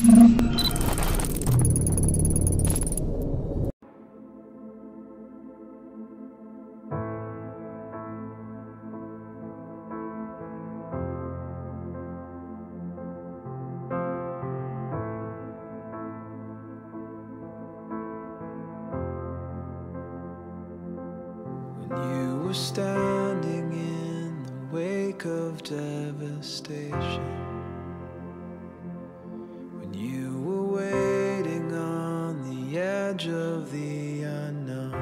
When you were standing in the wake of devastation. Edge of the unknown.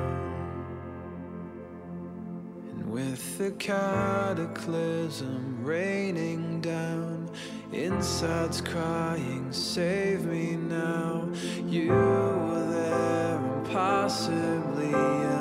And with the cataclysm raining down, insides crying, Save me now. You were there, impossibly.